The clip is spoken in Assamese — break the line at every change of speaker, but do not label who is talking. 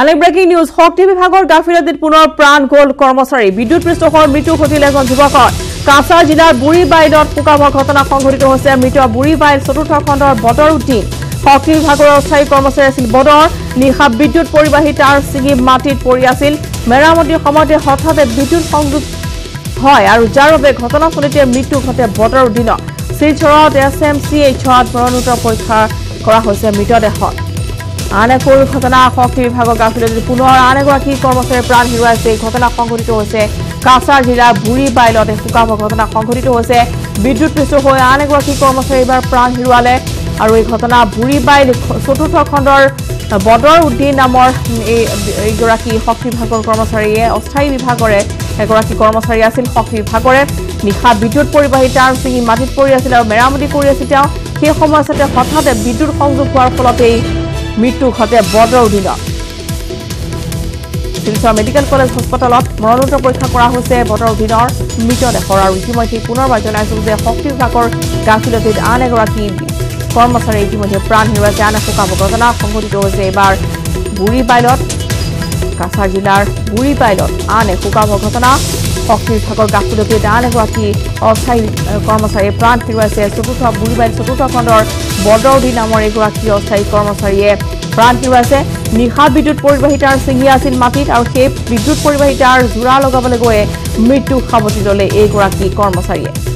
আনে ব্ৰেকিং নিউজ শক্তি বিভাগৰ গাফিলতিত পুনৰ প্ৰাণ গ'ল কৰ্মচাৰী। বিদ্যুৎ পৃষ্ঠকৰ মৃত্যু ঘটিলে এজন যুৱকৰ। কাছাৰ জিলাৰ বুঢ়ীবাইলত শোকাবৰ ঘটনা সংঘটিত হৈছে। মৃত বুঢ়ীবাইল চতুৰ্থ খণ্ডৰ বতৰ উদ্দিন। শক্তি বিভাগৰ অস্থায়ী কৰ্মচাৰী আছিল বদৰ। নিশা বিদ্যুৎ পৰিবাহী তাৰ ছিঙি মাটিত পৰি আছিল। মেৰামতিৰ সময়তে হঠাতে বিদ্যুৎ সংযোগ হয় আৰু যাৰ বাবে ঘটনাস্থলীতে মৃত্যু ঘটে বতৰ উদ্দিনৰ। শিলচৰত এছ এম চি এইচত মৰণোত্তৰ পৰীক্ষা কৰা হৈছে মৃতদেহত। আন সৰু ঘটনা শক্তি বিভাগৰ গাফিলতিত পুনৰ আন এগৰাকী কৰ্মচাৰীৰ প্ৰাণ হেৰুৱাইছে এই ঘটনা সংঘটিত হৈছে। কাছাৰ জিলাৰ বুঢ়ী বাইলত এই শোকাবৰ ঘটনা সংঘটিত হৈছে। বিদ্যুৎ পৃষ্ঠ হৈ আন এগৰাকী কৰ্মচাৰী এইবাৰ প্ৰাণ হেৰুৱালে। আৰু এই ঘটনা বুঢ়ী বাইল চতুৰ্থ খণ্ডৰ বদৰ উদ্দিন নামৰ এই এইগৰাকী শক্তি বিভাগৰ কৰ্মচাৰীয়ে অস্থায়ী বিভাগৰে এগৰাকী কৰ্মচাৰী আছিল শক্তি বিভাগৰে। নিশা বিদ্যুৎ পৰিবাহী তাৰ ছিঙি মাটিত পৰি আছিল আৰু মেৰামতি কৰি আছিল তেওঁ। সেই সময়ছোৱাতে হঠাতে বিদ্যুৎ সংযোগ হোৱাৰ ফলতেই ঘটে বদৰ দিনত শিলচৰ মেডিকেল কলেজ হস্পিটেলত মৰণোত্তৰ পৰীক্ষা কৰা হৈছে বতৰ দিনৰ মৃতদেহৰ আৰু ইতিমধ্যে পুনৰবাৰ জনাইছো যে শক্তি বিভাগৰ গাফিলতিত আন এগৰাকী কৰ্মচাৰী ইতিমধ্যে প্ৰাণ হেৰুৱাইছে আন এশোকা ঘটনা সংঘটিত হৈছে। এইবাৰ বুঢ়ীবাইলত কাছাৰ জিলাৰ বুঢ়ীবাইলত আন এশোকা ঘটনা শক্তি বিভাগৰ গাফিলতিত আন এগৰাকী অস্থায়ী কৰ্মচাৰীয়ে প্ৰাণ হেৰুৱাইছে চতুৰ্থ বুঢ়ীবাইল চতুৰ্থ খণ্ডৰ বদৰদী নামৰ এগৰাকী অস্থায়ী কৰ্মচাৰীয়ে প্ৰাণ হেৰুৱাইছে নিশা বিদ্যুৎ পৰিবাহী তাৰ ছিঙি আছিল মাটিত আৰু সেই বিদ্যুৎ পৰিবাহী তাৰ জোৰা লগাবলৈ গৈয়ে মৃত্যু সাৱটি ল'লে এইগৰাকী কৰ্মচাৰীয়ে